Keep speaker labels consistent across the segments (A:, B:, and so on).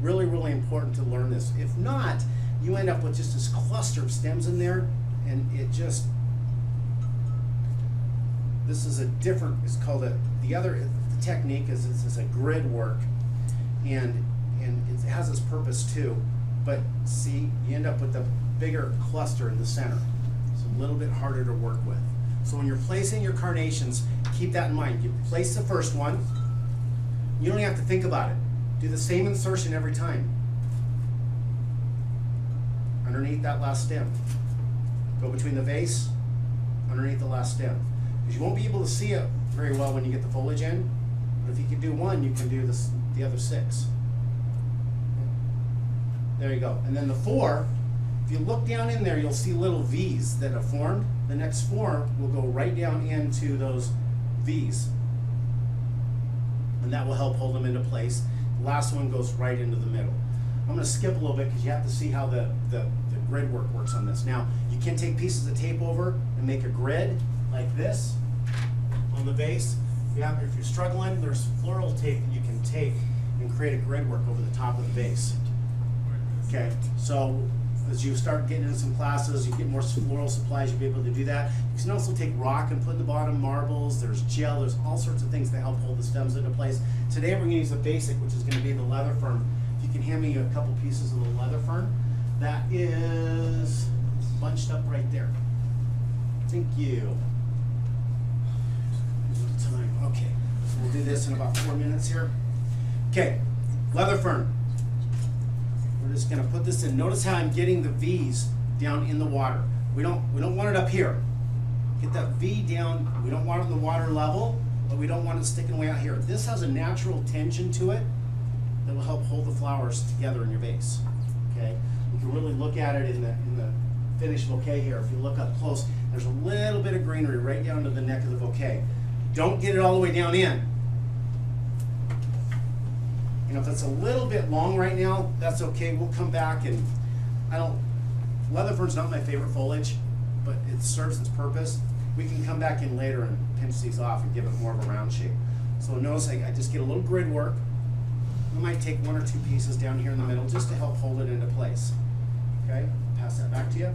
A: Really, really important to learn this. If not, you end up with just this cluster of stems in there, and it just this is a different. It's called a the other the technique is is a grid work, and and it has its purpose too. But see, you end up with a bigger cluster in the center. It's a little bit harder to work with. So when you're placing your carnations, keep that in mind. You place the first one. You don't have to think about it. Do the same insertion every time. Underneath that last stem. Go between the vase, underneath the last stem. Because you won't be able to see it very well when you get the foliage in. But if you can do one, you can do this, the other six. There you go. And then the four, if you look down in there, you'll see little V's that have formed. The next four will go right down into those V's. And that will help hold them into place. Last one goes right into the middle. I'm gonna skip a little bit because you have to see how the, the, the grid work works on this. Now, you can take pieces of tape over and make a grid like this on the base. Yeah, if you're struggling, there's floral tape that you can take and create a grid work over the top of the base. Okay, so as you start getting into some classes, you get more floral supplies, you'll be able to do that. You can also take rock and put in the bottom marbles, there's gel, there's all sorts of things that help hold the stems into place. Today we're gonna use the basic, which is gonna be the leather fern. If you can hand me a couple pieces of the leather fern, that is bunched up right there. Thank you. Time, okay, we'll do this in about four minutes here. Okay, leather fern. Just gonna put this in. Notice how I'm getting the V's down in the water. We don't, we don't want it up here. Get that V down, we don't want it in the water level, but we don't want it sticking way out here. This has a natural tension to it that will help hold the flowers together in your vase, okay? You can really look at it in the, in the finished bouquet here. If you look up close, there's a little bit of greenery right down to the neck of the bouquet. Don't get it all the way down in. You know, if it's a little bit long right now, that's okay. We'll come back and I don't, Leatherfern's not my favorite foliage, but it serves its purpose. We can come back in later and pinch these off and give it more of a round shape. So notice I, I just get a little grid work. I might take one or two pieces down here in the middle just to help hold it into place. Okay, pass that back to you.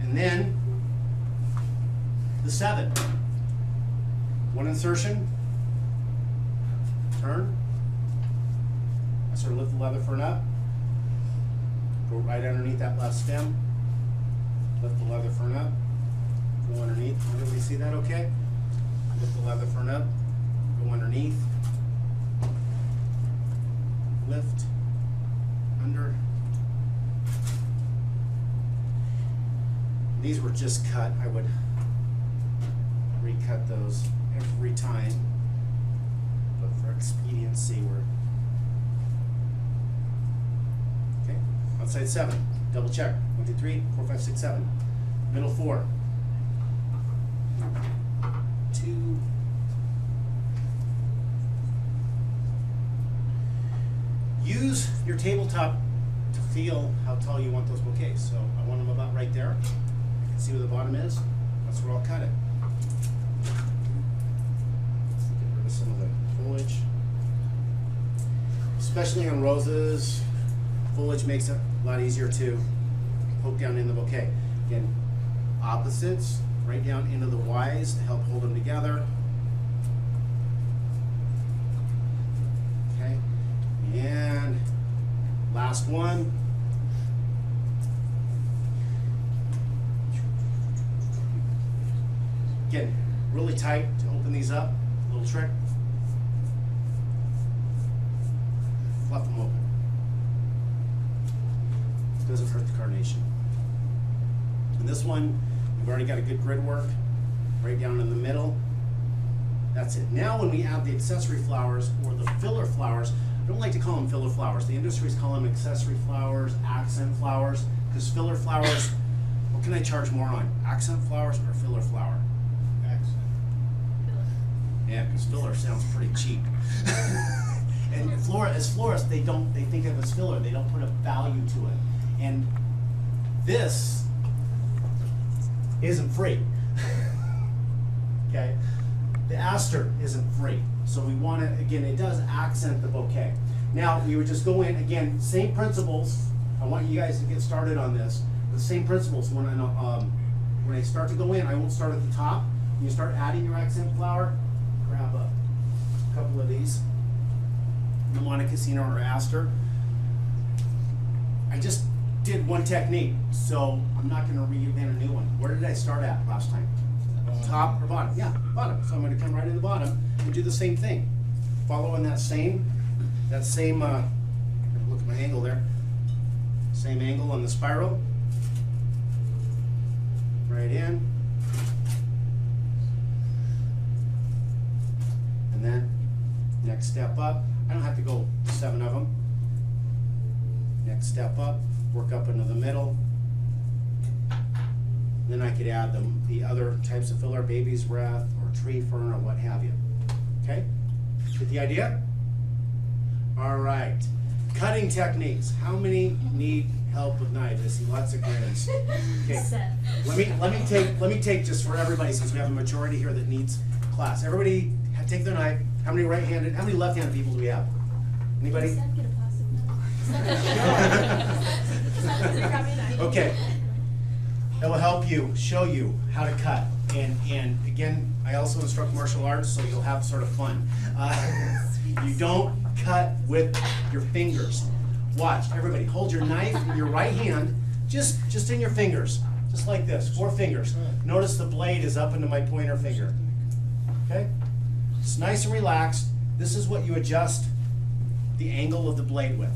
A: And then the seven. One insertion, turn, sort of lift the leather fern up, go right underneath that last stem, lift the leather fern up, go underneath. Everybody see that okay? Lift the leather fern up, go underneath, lift, under. These were just cut. I would recut those every time, but for expediency, we're Okay, outside seven, double check. One, two, three, four, five, six, seven. Middle four. Two. Use your tabletop to feel how tall you want those bouquets. So I want them about right there. You can see where the bottom is. That's where I'll cut it. Let's Get rid of some of the foliage. Especially on roses, foliage makes it a lot easier to poke down in the bouquet. Again, opposites, right down into the Ys to help hold them together. Okay, and last one. Again, really tight to open these up, little trick. Fluff them open. Doesn't hurt the carnation. And this one, we've already got a good grid work, right down in the middle. That's it. Now when we add the accessory flowers or the filler flowers, I don't like to call them filler flowers. The industries call them accessory flowers, accent flowers, because filler flowers, what can I charge more on? Accent flowers or filler flower? Accent. Yeah, because filler sounds pretty cheap. and flora, as florists, they don't, they think of it as filler, they don't put a value to it. And this isn't free. okay? The aster isn't free. So we want to, again, it does accent the bouquet. Now, we would just go in, again, same principles, I want you guys to get started on this, the same principles, when I, um, when I start to go in, I won't start at the top, you start adding your accent flower, grab a couple of these, the Montecasino or Aster. I just did one technique, so I'm not gonna reinvent a new one. Where did I start at last time? Top or bottom? Yeah, bottom. So I'm gonna come right in the bottom and do the same thing. Following that same, that same, uh, look at my angle there. Same angle on the spiral. Right in. And then, next step up. I don't have to go seven of them. Step up, work up into the middle. Then I could add them, the other types of filler, baby's breath or tree fern or what have you. Okay? Get the idea? All right. Cutting techniques. How many need help with knives? I see lots of grins. Okay. Let me, let me take, let me take just for everybody, since we have a majority here that needs class. Everybody, take their knife. How many right-handed, how many left-handed people do we have? Anybody? Okay. That will help you, show you how to cut. And, and again, I also instruct martial arts, so you'll have sort of fun. Uh, You don't cut with your fingers. Watch, everybody, hold your knife in your right hand, just, just in your fingers, just like this, four fingers. Notice the blade is up into my pointer finger. Okay? It's nice and relaxed. This is what you adjust the angle of the blade with.